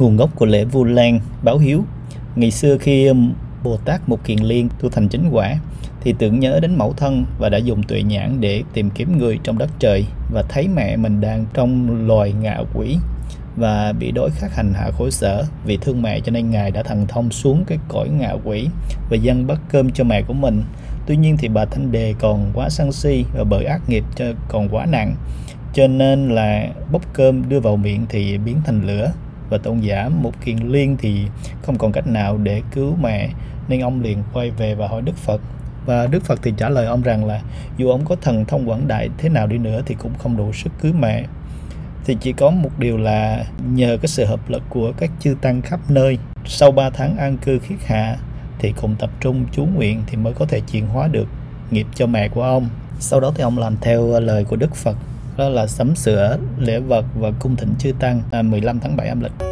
Nguồn gốc của lễ Vu Lan, báo hiếu. Ngày xưa khi Bồ Tát Một Kiền Liên tu thành chính quả thì tưởng nhớ đến mẫu thân và đã dùng tuệ nhãn để tìm kiếm người trong đất trời và thấy mẹ mình đang trong loài ngạ quỷ và bị đối khắc hành hạ khổ sở vì thương mẹ cho nên ngài đã thần thông xuống cái cõi ngạ quỷ và dâng bát cơm cho mẹ của mình. Tuy nhiên thì bà thanh đề còn quá sân si và bởi ác nghiệp cho còn quá nặng cho nên là bốc cơm đưa vào miệng thì biến thành lửa và tôn giả một kiền liên thì không còn cách nào để cứu mẹ. Nên ông liền quay về và hỏi đức phật. Và đức phật thì trả lời ông rằng là, dù ông có thần thông quảng đại thế nào đi nữa thì cũng không đủ sức cứu mẹ. Thì chỉ có một điều là nhờ cái sự hợp lực của các chư tăng khắp nơi, sau 3 tháng an cư khiết hạ thì cùng tập trung chú nguyện thì mới có thể chuyển hóa được nghiệp cho mẹ của ông. Sau đó thì ông làm theo lời của đức phật là sắm sửa lễ vật và cung thỉnh chư tăng à, 15 tháng 7 âm lịch.